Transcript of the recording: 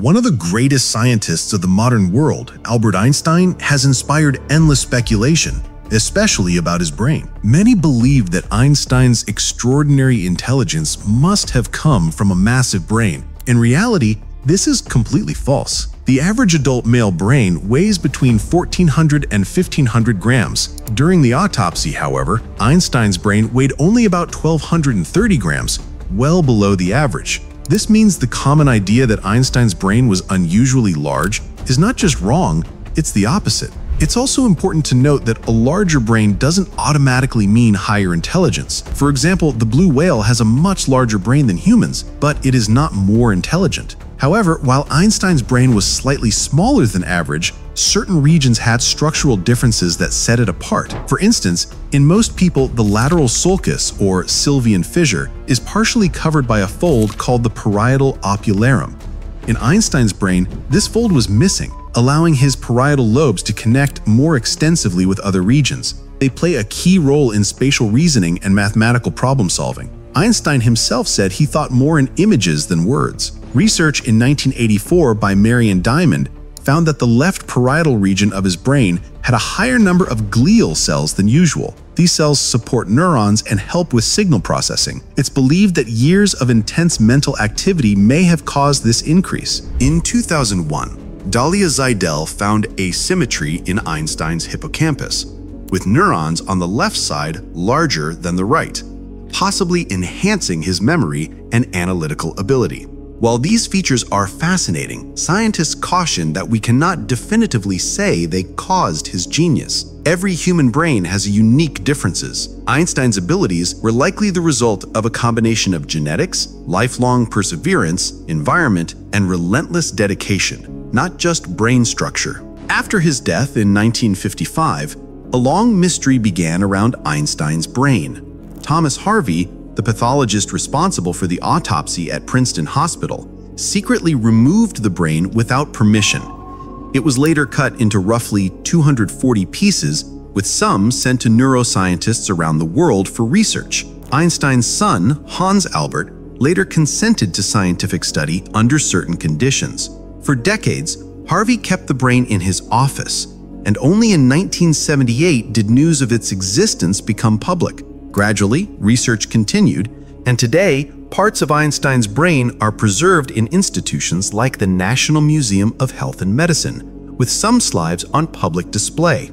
One of the greatest scientists of the modern world, Albert Einstein, has inspired endless speculation, especially about his brain. Many believe that Einstein's extraordinary intelligence must have come from a massive brain. In reality, this is completely false. The average adult male brain weighs between 1400 and 1500 grams. During the autopsy, however, Einstein's brain weighed only about 1230 grams, well below the average. This means the common idea that Einstein's brain was unusually large is not just wrong, it's the opposite. It's also important to note that a larger brain doesn't automatically mean higher intelligence. For example, the blue whale has a much larger brain than humans, but it is not more intelligent. However, while Einstein's brain was slightly smaller than average, certain regions had structural differences that set it apart. For instance, in most people, the lateral sulcus, or sylvian fissure, is partially covered by a fold called the parietal operculum. In Einstein's brain, this fold was missing, allowing his parietal lobes to connect more extensively with other regions. They play a key role in spatial reasoning and mathematical problem solving. Einstein himself said he thought more in images than words. Research in 1984 by Marion Diamond found that the left parietal region of his brain had a higher number of glial cells than usual. These cells support neurons and help with signal processing. It's believed that years of intense mental activity may have caused this increase. In 2001, Dahlia Zaidel found asymmetry in Einstein's hippocampus, with neurons on the left side larger than the right, possibly enhancing his memory and analytical ability. While these features are fascinating, scientists caution that we cannot definitively say they caused his genius. Every human brain has unique differences. Einstein's abilities were likely the result of a combination of genetics, lifelong perseverance, environment, and relentless dedication, not just brain structure. After his death in 1955, a long mystery began around Einstein's brain. Thomas Harvey the pathologist responsible for the autopsy at Princeton Hospital, secretly removed the brain without permission. It was later cut into roughly 240 pieces, with some sent to neuroscientists around the world for research. Einstein's son, Hans Albert, later consented to scientific study under certain conditions. For decades, Harvey kept the brain in his office, and only in 1978 did news of its existence become public. Gradually, research continued, and today, parts of Einstein's brain are preserved in institutions like the National Museum of Health and Medicine, with some slides on public display.